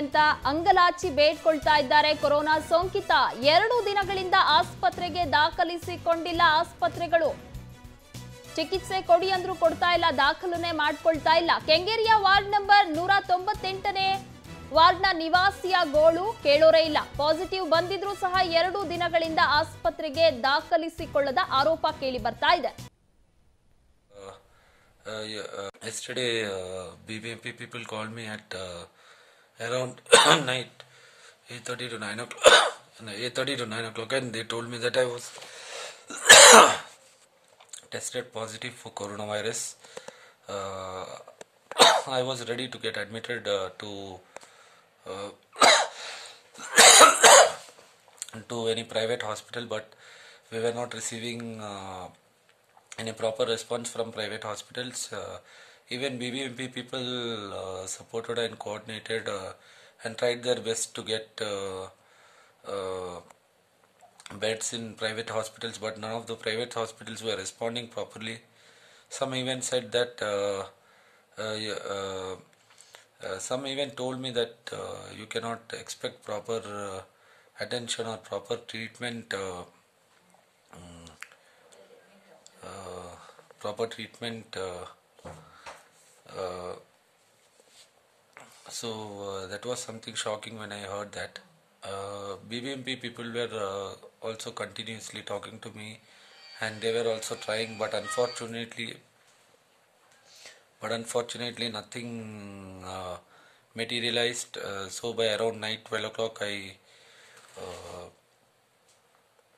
ಅಂತ ಅಂಗಲಾಚಿ ಬೇಡ್ಕೊಳ್ತಾ ಇದ್ದಾರೆ. ಕೊರೋನಾ ಸೋಂಕಿತ ಎರಡು ದಿನಗಳಿಂದ ಆಸ್ಪತ್ರೆಗೆ ದಾಖಲಿಸಿಕೊಂಡಿಲ್ಲ ಆಸ್ಪತ್ರೆಗಳು. ಚಿಕಿತ್ಸೆ ಕೊಡಿ ಅಂದ್ರೂ ಕೊಡ್ತಾ ಇಲ್ಲ ದಾಖಲನೆ ಮಾಡ್ಕೊಳ್ತಾ ಇಲ್ಲ. ಕೆಂಗೇರಿಯ ವಾರ್ಡ್ ನಂಬರ್ ನೂರ ತೊಂಬತ್ತೆಂಟನೇ ವಾರ್ಡ್ನ ನಿವಾಸಿಯ ಗೋಳು ಕೇಳೋರೇ ಇಲ್ಲ. ಪಾಸಿಟಿವ್ ಬಂದಿದ್ರೂ ಸಹ ಎರಡು ದಿನಗಳಿಂದ ಆಸ್ಪತ್ರೆಗೆ ದಾಖಲಿಸಿಕೊಳ್ಳದ ಆರೋಪ ಕೇಳಿ ಬರ್ತಾ ಇದೆ. Uh, uh, uh, around night, 8:30 to 9 o'clock. no, 8:30 to 9 o'clock, and they told me that I was tested positive for coronavirus. Uh, I was ready to get admitted uh, to uh, to any private hospital, but we were not receiving. Uh, any proper response from private hospitals. Even BBMP people uh, supported and coordinated uh, and tried their best to get uh, uh, beds in private hospitals, but none of the private hospitals were responding properly. Some even said that. Uh, uh, some even told me that you cannot expect proper attention or proper treatment uh, proper treatment. Uh, uh, so uh, that was something shocking when I heard that. Uh, BBMP people were uh, also continuously talking to me, and they were also trying, but unfortunately, but unfortunately, nothing uh, materialized. Uh, so by around night, twelve o'clock, I uh,